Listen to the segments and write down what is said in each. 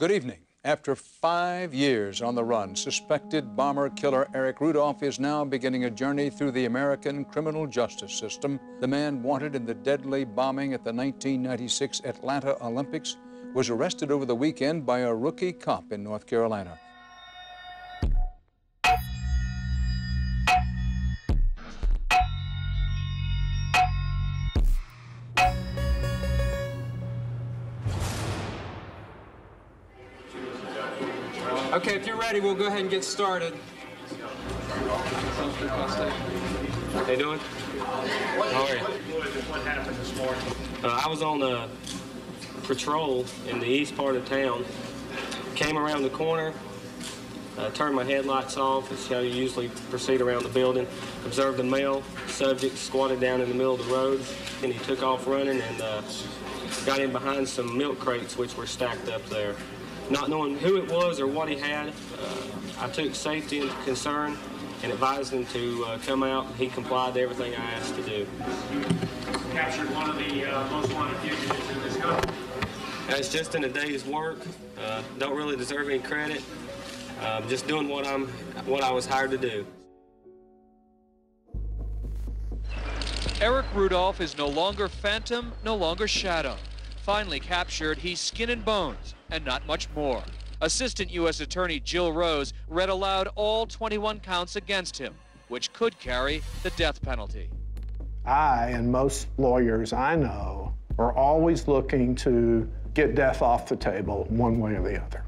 Good evening. After five years on the run, suspected bomber killer Eric Rudolph is now beginning a journey through the American criminal justice system. The man wanted in the deadly bombing at the 1996 Atlanta Olympics was arrested over the weekend by a rookie cop in North Carolina. Okay, if you're ready, we'll go ahead and get started. How you doing? How are you? Uh, I was on a patrol in the east part of town. Came around the corner, uh, turned my headlights off. It's how you usually proceed around the building. Observed a male subject squatted down in the middle of the road, and he took off running and uh, got in behind some milk crates which were stacked up there. Not knowing who it was or what he had, uh, I took safety into concern and advised him to uh, come out. He complied to everything I asked to do. Captured one of the uh, most wanted fugitives in this country. Uh, It's just in a day's work. Uh, don't really deserve any credit. Um, just doing what I'm, what I was hired to do. Eric Rudolph is no longer phantom, no longer shadow. Finally captured, he's skin and bones, and not much more. Assistant U.S. Attorney Jill Rose read aloud all 21 counts against him, which could carry the death penalty. I and most lawyers I know are always looking to get death off the table one way or the other.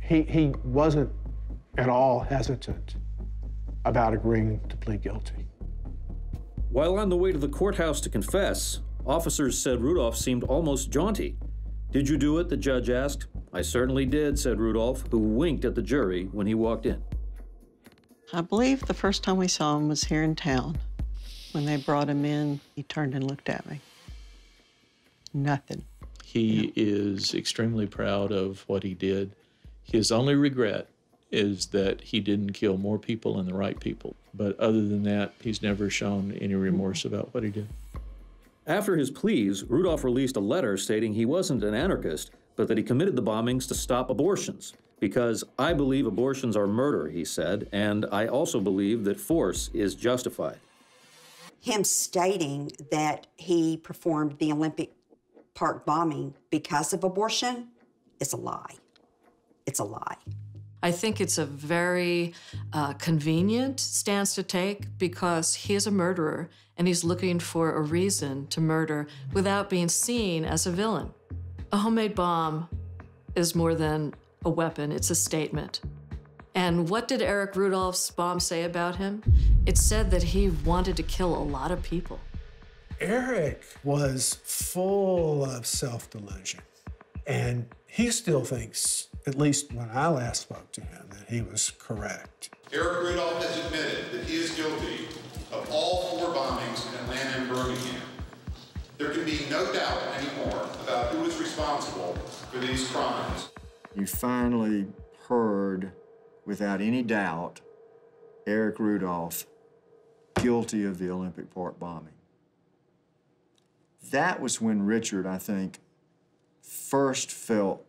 He, he wasn't at all hesitant about agreeing to plead guilty. While on the way to the courthouse to confess, officers said Rudolph seemed almost jaunty. Did you do it? the judge asked. I certainly did, said Rudolph, who winked at the jury when he walked in. I believe the first time we saw him was here in town. When they brought him in, he turned and looked at me. Nothing. He is extremely proud of what he did. His only regret is that he didn't kill more people and the right people. But other than that, he's never shown any remorse mm-hmm. about what he did. After his pleas, Rudolph released a letter stating he wasn't an anarchist, but that he committed the bombings to stop abortions. Because I believe abortions are murder, he said, and I also believe that force is justified. him stating that he performed the Olympic Park bombing because of abortion is a lie. It's a lie. I think it's a very uh, convenient stance to take because he is a murderer and he's looking for a reason to murder without being seen as a villain. A homemade bomb is more than a weapon, it's a statement. And what did Eric Rudolph's bomb say about him? It said that he wanted to kill a lot of people. Eric was full of self delusion. And he still thinks, at least when I last spoke to him, that he was correct. Eric Rudolph has admitted that he is guilty of all four bombings in Atlanta and Birmingham. There can be no doubt anymore about who is responsible for these crimes. You finally heard, without any doubt, Eric Rudolph guilty of the Olympic Park bombing. That was when Richard, I think, first felt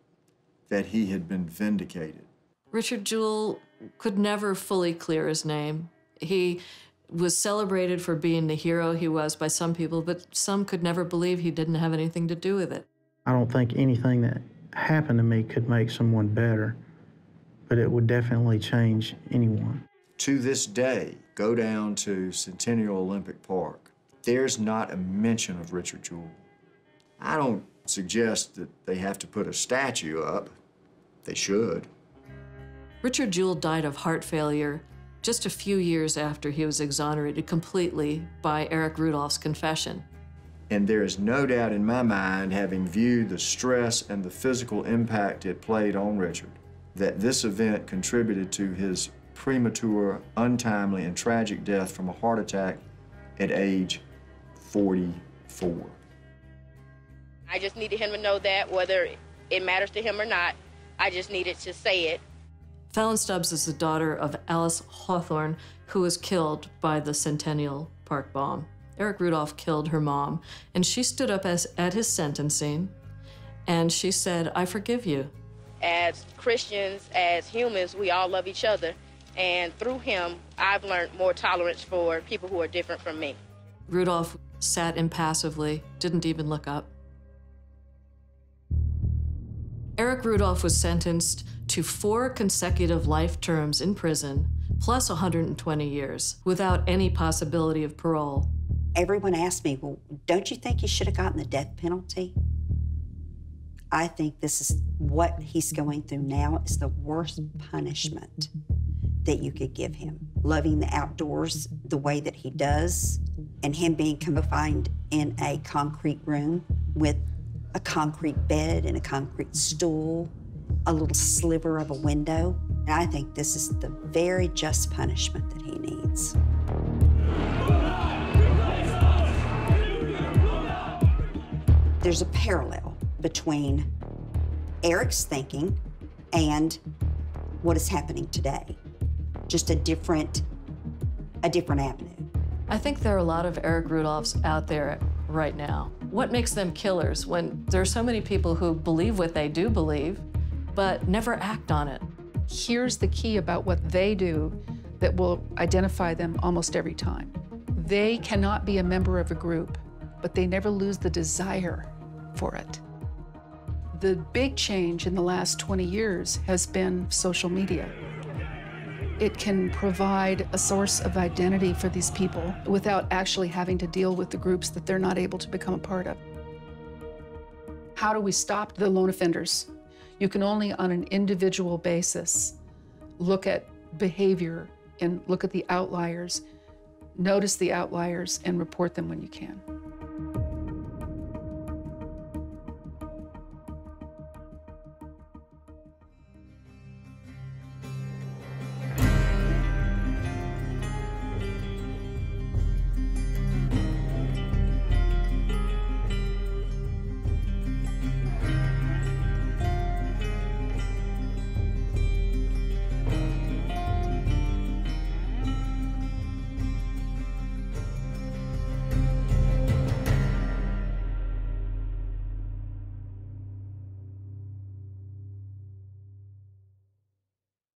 that he had been vindicated. Richard Jewell could never fully clear his name. He was celebrated for being the hero he was by some people, but some could never believe he didn't have anything to do with it. I don't think anything that happened to me could make someone better, but it would definitely change anyone. To this day, go down to Centennial Olympic Park. There's not a mention of Richard Jewell. I don't suggest that they have to put a statue up. They should. Richard Jewell died of heart failure just a few years after he was exonerated completely by Eric Rudolph's confession. And there is no doubt in my mind, having viewed the stress and the physical impact it played on Richard, that this event contributed to his premature, untimely, and tragic death from a heart attack at age 44. I just needed him to know that, whether it matters to him or not. I just needed to say it. Fallon Stubbs is the daughter of Alice Hawthorne, who was killed by the Centennial Park bomb. Eric Rudolph killed her mom, and she stood up as, at his sentencing and she said, I forgive you. as Christians, as humans, we all love each other. And through him, I've learned more tolerance for people who are different from me. Rudolph sat impassively, didn't even look up. Eric Rudolph was sentenced to four consecutive life terms in prison, plus 120 years, without any possibility of parole. Everyone asked me, well, don't you think he should have gotten the death penalty? I think this is what he's going through now is the worst punishment that you could give him. Loving the outdoors the way that he does, and him being confined in a concrete room with a concrete bed and a concrete stool, a little sliver of a window. And I think this is the very just punishment that he needs. There's a parallel between Eric's thinking and what is happening today. Just a different, a different avenue. I think there are a lot of Eric Rudolphs out there right now. What makes them killers when there are so many people who believe what they do believe, but never act on it? Here's the key about what they do that will identify them almost every time. They cannot be a member of a group, but they never lose the desire for it. The big change in the last 20 years has been social media. It can provide a source of identity for these people without actually having to deal with the groups that they're not able to become a part of. How do we stop the lone offenders? You can only, on an individual basis, look at behavior and look at the outliers, notice the outliers, and report them when you can.